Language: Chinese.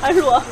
还是我。